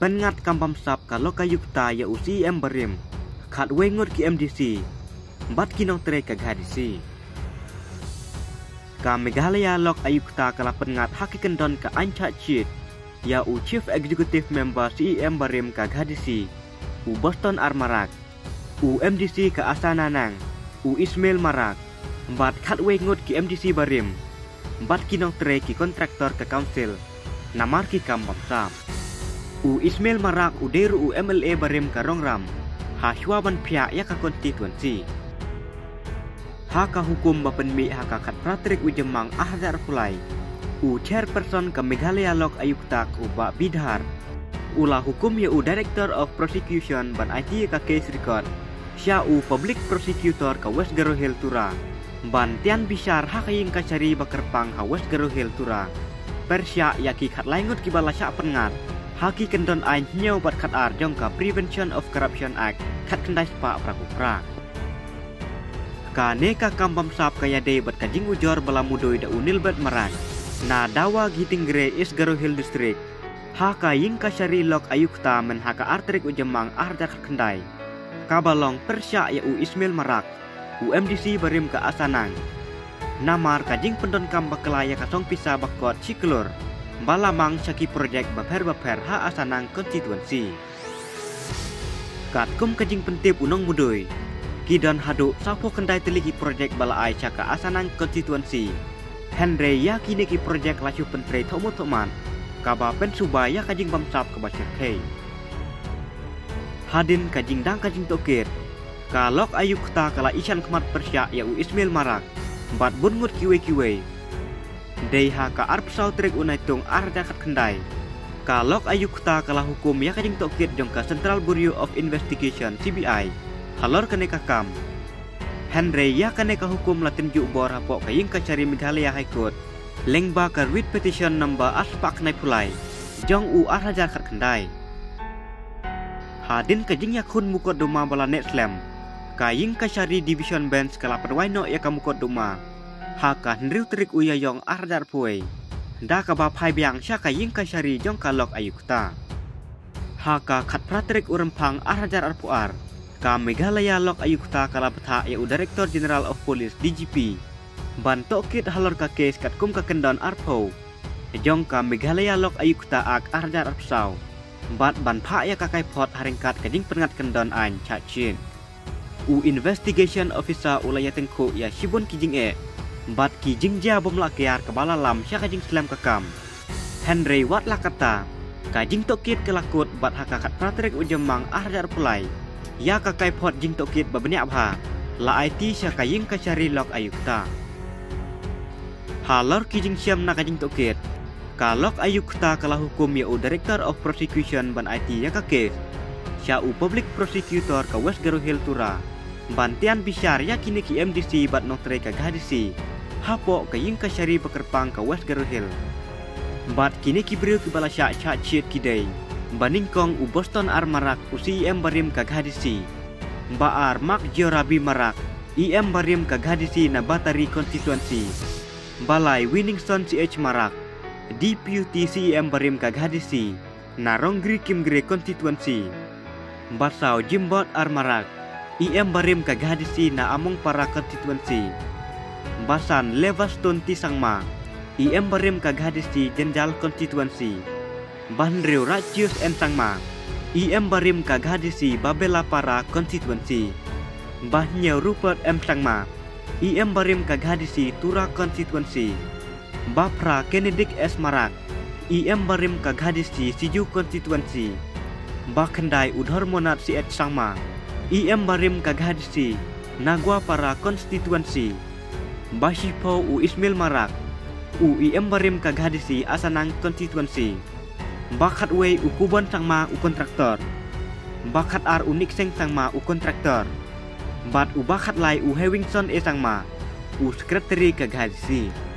pengat kampam sap kalau kayukta ya usi em berim khat wengot ki MDC bat kinong tre ka GHDC ka Meghalaya lok ayukta kala pengat hakikan don ka ancha chit ya u chief executive member CEM berim ka GHDC u Boston Armarak u MDC ka Asana Nang u Ismail Marak bat khat wengot ki MDC berim bat kinong tre ki kontraktor ke council. Namar ki kampam sap u Ismail Marak u deru u MLA barim karong ram. Ha ban pia ya ka konstituensi ha ka hukum bapen mi ha ka kat pratrik u jemang ahzar fulai u chairperson ke Meghalaya Lok Ayukta u ba bidhar. Ula hukum ya u director of prosecution ban IT ka case record. Sya u public prosecutor ke West Garo Hill Tura. Ban tian bisar ha kaying kacari bakerpang ha West Garo Hill Tura. Persia yaki laingut kibala syak pengat Haki kendon ain nyau bat kat ar jong ka Prevention of Corruption Act kat kendai spa praku pra. Ka neka kampam sap kaya de bat kajing ujor bala mudoi da unil bat maran. Na dawa giting gre is garo hill district. Haka ying ka syari lok ayukta men haka artrik ujemang arda kat kendai. Kabalong persya ya u Ismail Marak. UMDC barim ke Asanang. Namar kajing pendon kambak kelaya kasong pisah bakot ciklur balamang caki projek baper-baper ha asanang konstituensi. Kat kum kajing pentip unong mudui, kidan hadu sapo kendai teliki projek bala ai caka asanang konstituensi. Henry ya kini ki projek lasu pentre tomo toman, kaba pensubaya kajing bamsap ke basir kei. Hadin kajing dang kajing tokir, kalok ayuk ta kala isan kemat persyak ya u Ismail Marak, bat bungut kiwe-kiwe, Deha ka arp trek unai tung arda kat kendai. Kalok ayukta kalah hukum ya kajing tokit jong ka Central Bureau of Investigation CBI. Halor kene kam. Henry ya kene ka hukum latin juk bor hapok kaying kacari Meghalaya High Court. Lengba ka writ petition number aspak nai pulai. Jong u arhajar kat kendai. Hadin kajing yakun mukot duma bala net slam. Kaying kacari division bench kala perwaino ya kamukot duma haka hendriu trik uya yong ardar puai. Da ka ba biang sya ka ying ka syari jong ka lok ayukta. Haka kat pratrik urempang ardar arpuar. Ka Meghalaya lok ayukta kala peta ya u Director General of Police DGP. Ban tokit halor ka kes kat kum ka kendon arpo. Jong ka Meghalaya lok ayukta ak ardar arpsau. Bat ban pa ya kakai pot haringkat kajing pengat kendon an chin. U investigation officer ulaya tengku ya shibun kijing e bat ki jingja bom lakiar kebala lam sya kajing selam kekam. Henry wat lakata, kajing tokit kelakut bat hakakat pratrik ujemang ahdar pulai. Ya kakai pot jing tokit babeni abha, la IT sya kaying kacari lok ayukta. Halor ki jing syam na kajing tokit, kalok ayukta kala hukum ya Director of Prosecution ban IT ya kakes. Sya u Public Prosecutor ka West Garo Hill Tura. Bantian bisyar ya kini ki MDC bat notre ka gadisi hapo ka ying ka syari pekerpang ka West Garo Hill. Bat kini kibriu ki bala syak syak chiet kidai. Baningkong u Boston Ar Marak u CEM barim ka gadisi. Ba Ar Mak Jorabi Marak EM barim ka gadisi na Batari Konstituensi. Balai Winningston CH Marak Deputy CEM barim ka na Ronggri Kimgre Konstituensi. Basau Jimbot Ar Marak EM barim ka gadisi na among para konstituensi basan Levaston Tisangma, IM Barim Kaghadisi Jenjal Konstituensi, Bandreu Racius Entangma, IM Barim Kaghadisi Babela Para Konstituensi, Bahnya Rupert M. Sangma, IM Barim Kaghadisi Tura Konstituensi, Bapra Kenedik S. Marak, IM Barim Kaghadisi Siju Konstituensi, Bakendai Udhormonat Siet Sangma, IM Barim Kaghadisi Nagwa Para Konstituensi, Bashipo u Ismail Marak u IM Barim Kaghadisi Asanang Konstituensi. Bakat Wei u Kuban Sangma u kontraktor. Bakat Ar u Nikseng Sangma u kontraktor. Bat u Bakat Lai u Hewingson E Sangma u Sekretari Kaghadisi